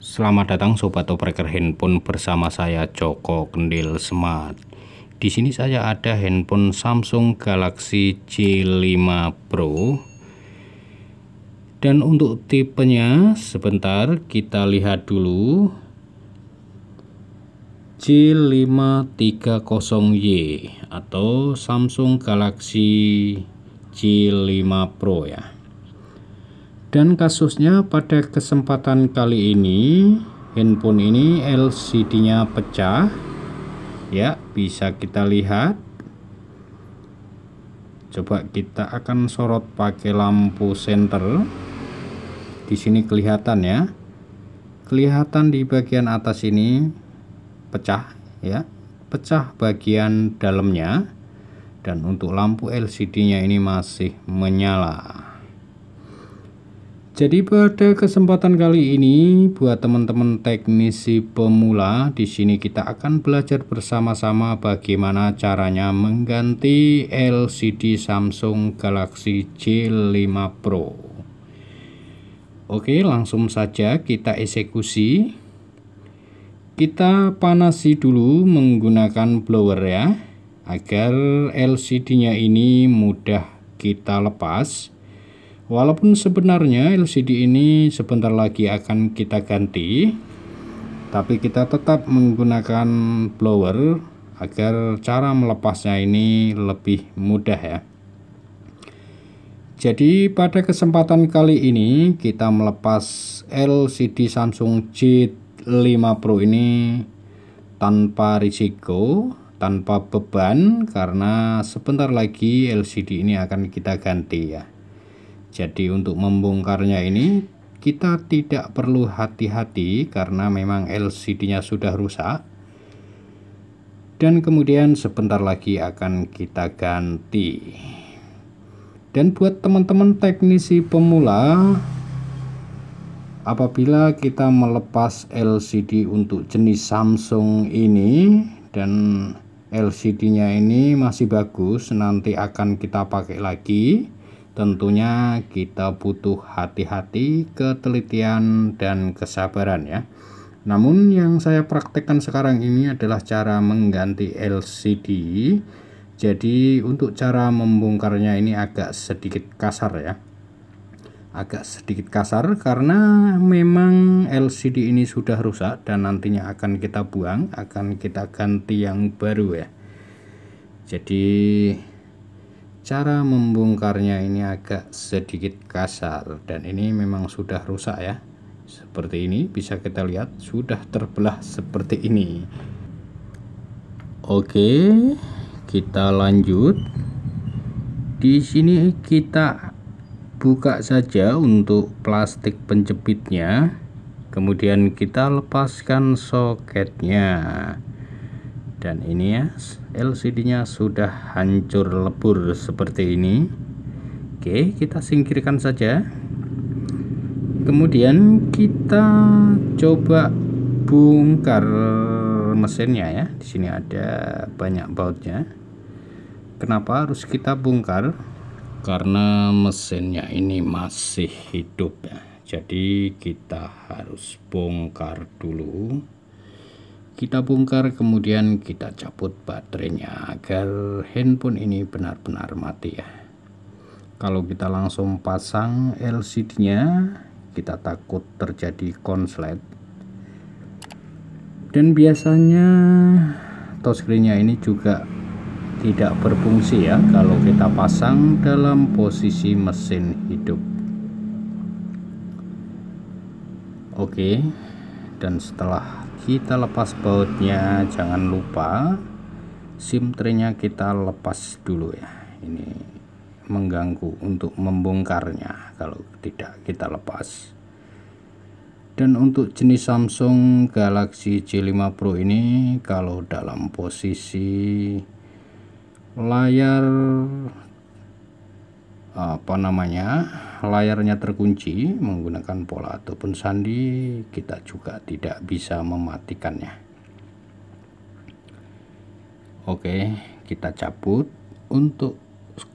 Selamat datang sobat opreker handphone bersama saya Joko Kendil Smart. Di sini saya ada handphone Samsung Galaxy J5 Pro. Dan untuk tipenya sebentar kita lihat dulu. J530Y atau Samsung Galaxy J5 Pro ya dan kasusnya pada kesempatan kali ini handphone ini LCD nya pecah. Ya bisa kita lihat. Coba kita akan sorot pakai lampu senter. Di sini kelihatan ya. Kelihatan di bagian atas ini pecah ya. Pecah bagian dalamnya. Dan untuk lampu LCD nya ini masih menyala jadi pada kesempatan kali ini buat teman-teman teknisi pemula di sini kita akan belajar bersama-sama bagaimana caranya mengganti LCD Samsung Galaxy J5 Pro. Oke, langsung saja kita eksekusi. Kita panasi dulu menggunakan blower ya agar LCD-nya ini mudah kita lepas. Walaupun sebenarnya LCD ini sebentar lagi akan kita ganti, tapi kita tetap menggunakan blower agar cara melepasnya ini lebih mudah ya. Jadi pada kesempatan kali ini kita melepas LCD Samsung J5 Pro ini tanpa risiko, tanpa beban karena sebentar lagi LCD ini akan kita ganti ya. Jadi untuk membongkarnya ini kita tidak perlu hati-hati karena memang LCD-nya sudah rusak. Dan kemudian sebentar lagi akan kita ganti. Dan buat teman-teman teknisi pemula apabila kita melepas LCD untuk jenis Samsung ini dan LCD-nya ini masih bagus nanti akan kita pakai lagi tentunya kita butuh hati-hati, ketelitian, dan kesabaran ya. Namun yang saya praktekkan sekarang ini adalah cara mengganti LCD. Jadi untuk cara membongkarnya ini agak sedikit kasar ya. Agak sedikit kasar karena memang LCD ini sudah rusak dan nantinya akan kita buang, akan kita ganti yang baru ya. Jadi cara membongkarnya ini agak sedikit kasar. Dan ini memang sudah rusak ya. Seperti ini bisa kita lihat sudah terbelah seperti ini. Oke kita lanjut. Di sini kita buka saja untuk plastik penjepitnya. Kemudian kita lepaskan soketnya dan ini ya LCD nya sudah hancur lebur seperti ini. Oke kita singkirkan saja. Kemudian kita coba bongkar mesinnya ya. Di sini ada banyak bautnya. Kenapa harus kita bongkar? Karena mesinnya ini masih hidup ya. Jadi kita harus bongkar dulu kita bongkar kemudian kita cabut baterainya agar handphone ini benar-benar mati ya. Kalau kita langsung pasang LCD nya kita takut terjadi konslet. Dan biasanya touchscreen-nya ini juga tidak berfungsi ya kalau kita pasang dalam posisi mesin hidup. Oke dan setelah kita lepas bautnya jangan lupa. Sim tray-nya kita lepas dulu ya. Ini mengganggu untuk membongkarnya kalau tidak kita lepas. Dan untuk jenis Samsung Galaxy J5 Pro ini kalau dalam posisi layar apa namanya layarnya terkunci menggunakan pola ataupun sandi kita juga tidak bisa mematikannya. Oke kita cabut untuk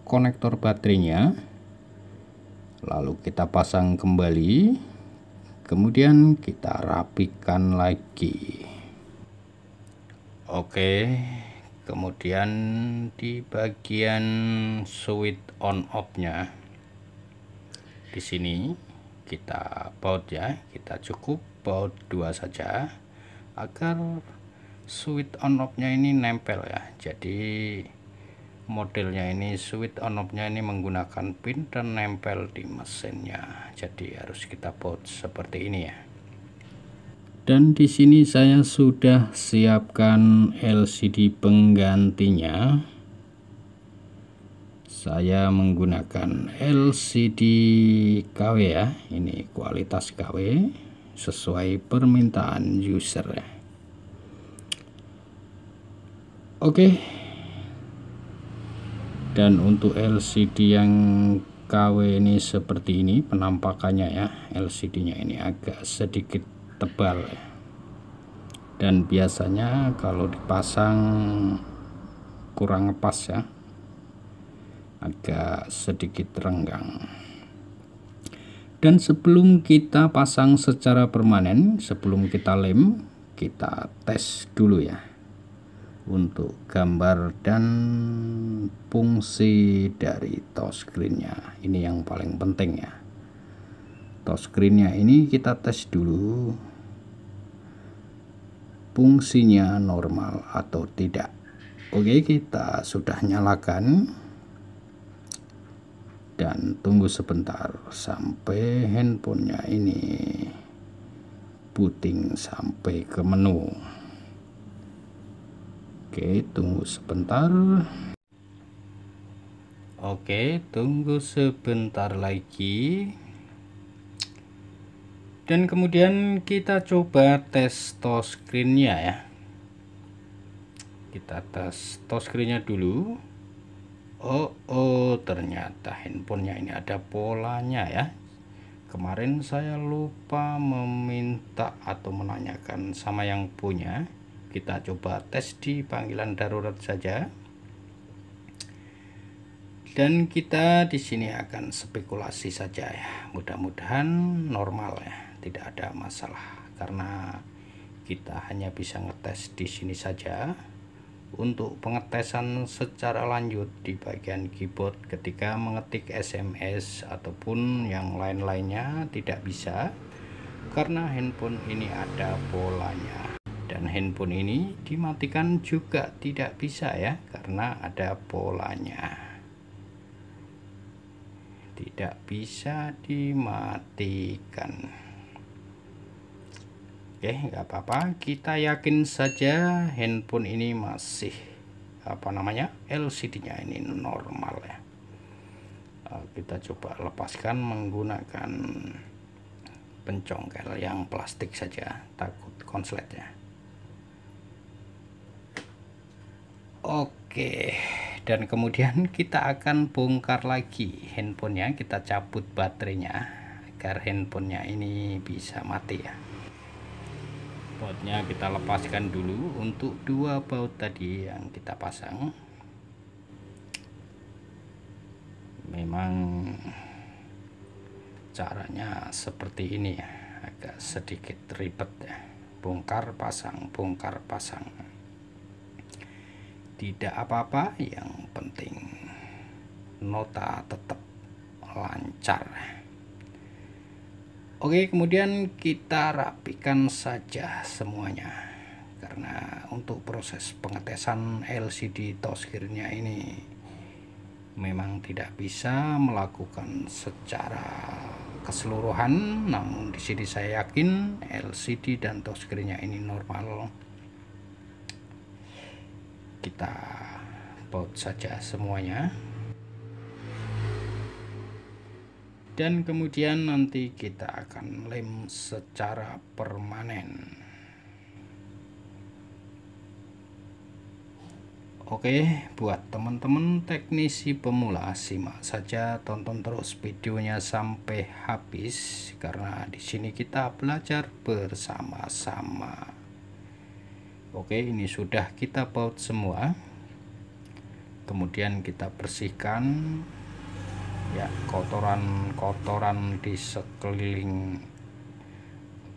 konektor baterainya. Lalu kita pasang kembali kemudian kita rapikan lagi. Oke kemudian di bagian switch on off nya di sini. Kita baut ya kita cukup baut dua saja agar switch on off nya ini nempel ya. Jadi modelnya ini switch on off nya ini menggunakan pin dan nempel di mesinnya. Jadi harus kita baut seperti ini ya. Dan di sini saya sudah siapkan LCD penggantinya saya menggunakan LCD KW ya. Ini kualitas KW sesuai permintaan user ya. Oke. Dan untuk LCD yang KW ini seperti ini penampakannya ya. LCD nya ini agak sedikit tebal ya. dan biasanya kalau dipasang kurang pas ya agak sedikit renggang. Dan sebelum kita pasang secara permanen sebelum kita lem kita tes dulu ya. Untuk gambar dan fungsi dari touchscreennya ini yang paling penting ya. Touchscreennya ini kita tes dulu. Fungsinya normal atau tidak. Oke kita sudah nyalakan dan tunggu sebentar sampai handphonenya ini booting sampai ke menu Oke, tunggu sebentar. Oke, tunggu sebentar lagi. Dan kemudian kita coba tes touchscreen-nya ya. Kita tes touchscreen-nya dulu. Oh, oh, ternyata handphonenya ini ada polanya ya. Kemarin saya lupa meminta atau menanyakan sama yang punya. Kita coba tes di panggilan darurat saja. Dan kita di sini akan spekulasi saja ya. Mudah-mudahan normal ya tidak ada masalah. Karena kita hanya bisa ngetes di sini saja untuk pengetesan secara lanjut di bagian keyboard ketika mengetik SMS ataupun yang lain-lainnya tidak bisa karena handphone ini ada polanya. Dan handphone ini dimatikan juga tidak bisa ya karena ada polanya. Tidak bisa dimatikan oke nggak apa-apa. Kita yakin saja handphone ini masih apa namanya LCD nya ini normal ya. Eh, kita coba lepaskan menggunakan pencongkel yang plastik saja takut konsletnya Oke dan kemudian kita akan bongkar lagi handphonenya. Kita cabut baterainya agar handphonenya ini bisa mati ya bautnya kita lepaskan dulu untuk dua baut tadi yang kita pasang. Memang caranya seperti ini ya agak sedikit ribet ya. Bongkar pasang bongkar pasang. Tidak apa-apa yang penting nota tetap lancar oke kemudian kita rapikan saja semuanya. Karena untuk proses pengetesan LCD touchscreen-nya ini memang tidak bisa melakukan secara keseluruhan. Namun di sini saya yakin LCD dan touchscreen-nya ini normal. Kita baut saja semuanya dan kemudian nanti kita akan lem secara permanen. Oke, buat teman-teman teknisi pemula simak saja tonton terus videonya sampai habis karena di sini kita belajar bersama-sama. Oke ini sudah kita baut semua. Kemudian kita bersihkan ya kotoran-kotoran di sekeliling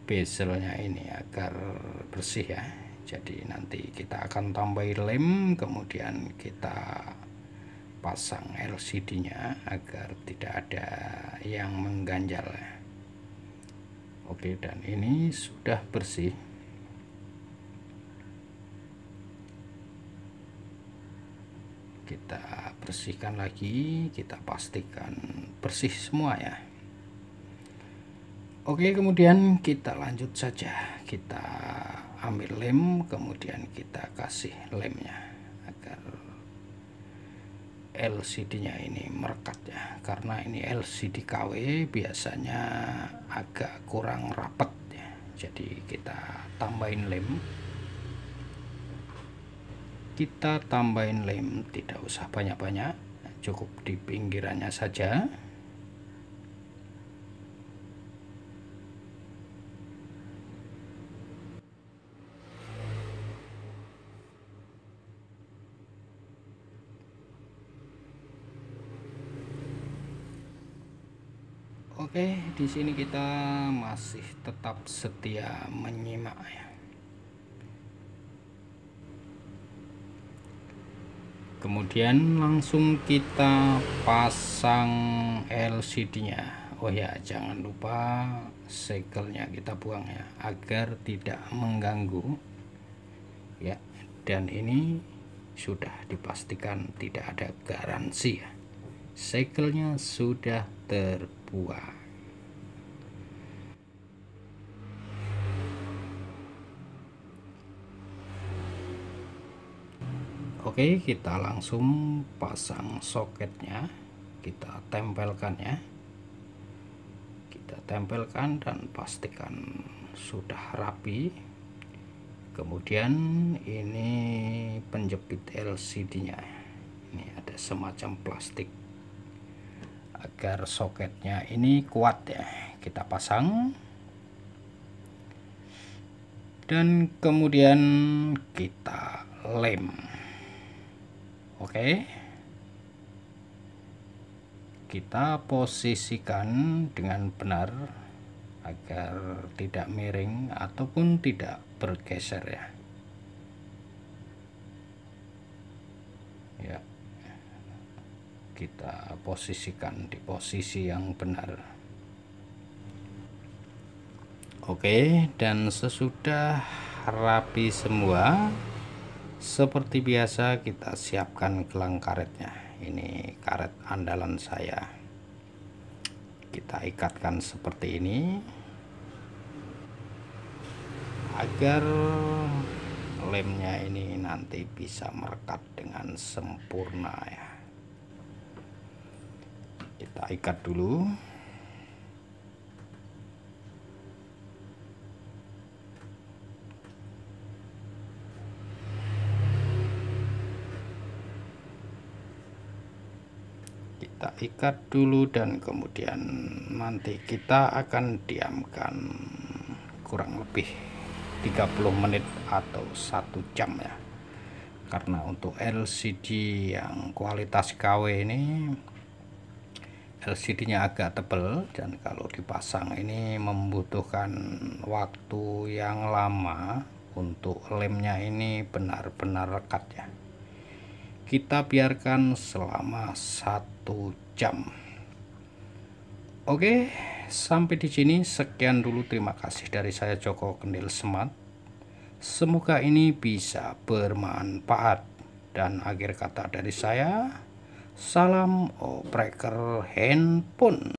bezelnya ini agar bersih ya jadi nanti kita akan tambahin lem kemudian kita pasang LCD nya agar tidak ada yang mengganjal ya. Oke dan ini sudah bersih kita bersihkan lagi kita pastikan bersih semua ya. Oke kemudian kita lanjut saja. Kita ambil lem kemudian kita kasih lemnya agar LCD nya ini merekat ya. Karena ini LCD KW biasanya agak kurang rapat ya. Jadi kita tambahin lem kita tambahin lem tidak usah banyak-banyak cukup di pinggirannya saja Oke, di sini kita masih tetap setia menyimak ya. Kemudian langsung kita pasang LCD-nya. Oh ya, jangan lupa segelnya kita buang ya agar tidak mengganggu. Ya, dan ini sudah dipastikan tidak ada garansi ya. Segelnya sudah terbuang. Oke kita langsung pasang soketnya. Kita tempelkan ya. Kita tempelkan dan pastikan sudah rapi. Kemudian ini penjepit LCD nya ini ada semacam plastik. Agar soketnya ini kuat ya. Kita pasang. Dan kemudian kita lem Oke. Kita posisikan dengan benar agar tidak miring ataupun tidak bergeser ya. Ya. Kita posisikan di posisi yang benar. Oke, dan sesudah rapi semua, seperti biasa kita siapkan gelang karetnya. Ini karet andalan saya. Kita ikatkan seperti ini. Agar lemnya ini nanti bisa merekat dengan sempurna ya. Kita ikat dulu kita ikat dulu dan kemudian nanti kita akan diamkan kurang lebih 30 menit atau satu jam ya. Karena untuk LCD yang kualitas KW ini LCD nya agak tebal dan kalau dipasang ini membutuhkan waktu yang lama untuk lemnya ini benar-benar rekat ya kita biarkan selama satu jam. Oke sampai di sini. Sekian dulu. Terima kasih dari saya Joko Kendil Semat. Semoga ini bisa bermanfaat. Dan akhir kata dari saya salam opreker handphone